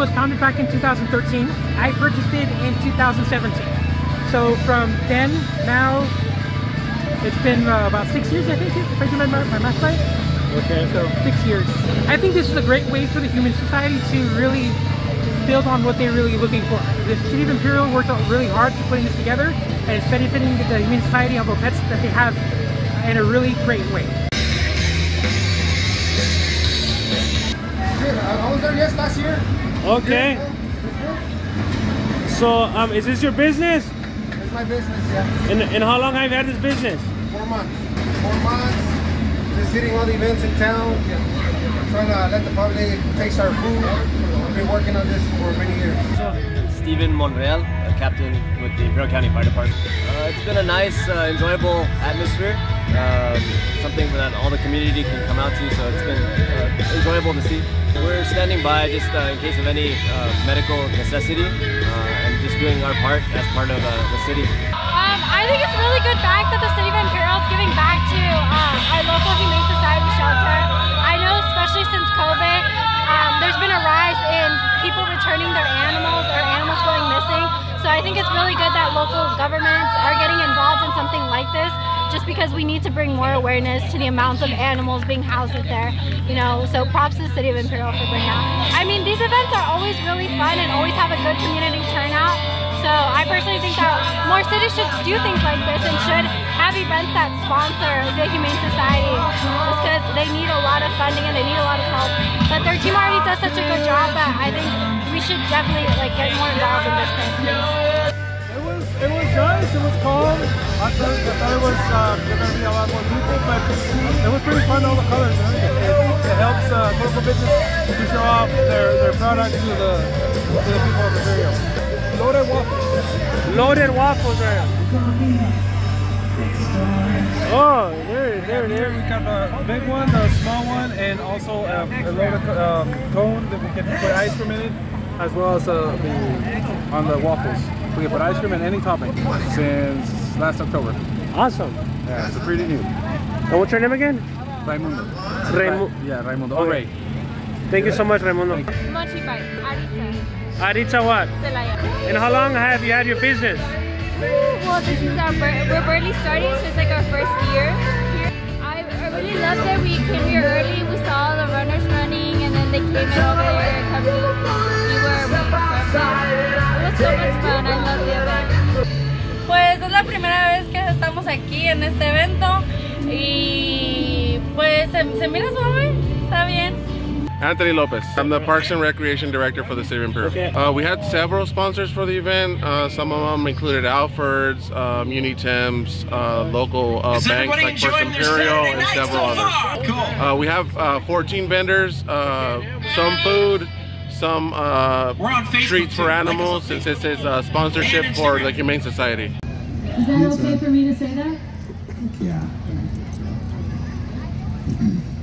was founded back in 2013. I purchased it in 2017. So from then, now, it's been uh, about six years, I think, if I do my, my math right. Okay. So six years. I think this is a great way for the Humane Society to really build on what they're really looking for. The City of Imperial worked out really hard to putting this together, and it's benefiting the Humane Society and the pets that they have in a really great way. Was there yes last year. Okay. So, um, is this your business? It's my business, yeah. And, and how long have you had this business? Four months. Four months. Just hitting all the events in town. Trying to let the public taste our food. I've been working on this for many years. Steven Monreal, a captain with the Imperial County Fire Department. Uh, it's been a nice, uh, enjoyable atmosphere. Um, something that all the community can come out to, so it's been uh, enjoyable to see. We're standing by just uh, in case of any uh, medical necessity uh, and just doing our part as part of the city. Um, I think it's really good back that the City of Imperial is giving back to um, our local Humane Society shelter. I know especially since COVID, um, there's been a rise in people returning their animals or animals going missing. So I think it's really good that local governments are getting involved in something like this just because we need to bring more awareness to the amounts of animals being housed there. You know, so props to the City of Imperial for bringing out. I mean, these events are always really fun and always have a good community turnout. So I personally think that more cities should do things like this and should have events that sponsor the Humane Society just because they need a lot of funding and they need a lot of help. But their team already does such a good job that I think we should definitely like get more involved in this thing. It was it was nice. It was calm. I thought, I thought it was uh, there gonna be a lot more people, but it was pretty fun. All the colors and everything. It, it helps uh, local business to show off their, their product to the to the people of Imperial. Loaded waffles. Loaded waffles, right? Oh, there, there, there. We got the big one, the small one, and also um, a loaded um, cone that we can put ice cream in it, as well as uh, the on the waffles. We can put ice cream in any topping since last October. Awesome. Yeah, it's pretty new. And what's your name again? Raimundo. Raimu- Yeah, Raimundo. Okay. Oh, Ray. Thank you so much, Raimundo. Mochi Bites, Arisa, Aritza what? Celaya. And how long have you had your business? Well, this is our bir- we're barely starting, so it's like our first year here. I, I really loved it. We came here early. We saw all the runners running, and then they came in over here. Come we were waiting for It was so much fun. I la primera vez que estamos aquí en este evento y pues se, se mira suave, está bien. Anthony Lopez. I'm the Parks and Recreation Director for the City of Imperial. Okay. Uh, we had several sponsors for the event. Uh, some of them included Alfred's, um, Unitem's, uh, local uh, banks like First Imperial, and several others. Uh, we have uh, 14 vendors, uh, some food, some uh, treats for animals, since this is a sponsorship for the Humane Society. Is that okay for me to say that? Yeah.